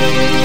We'll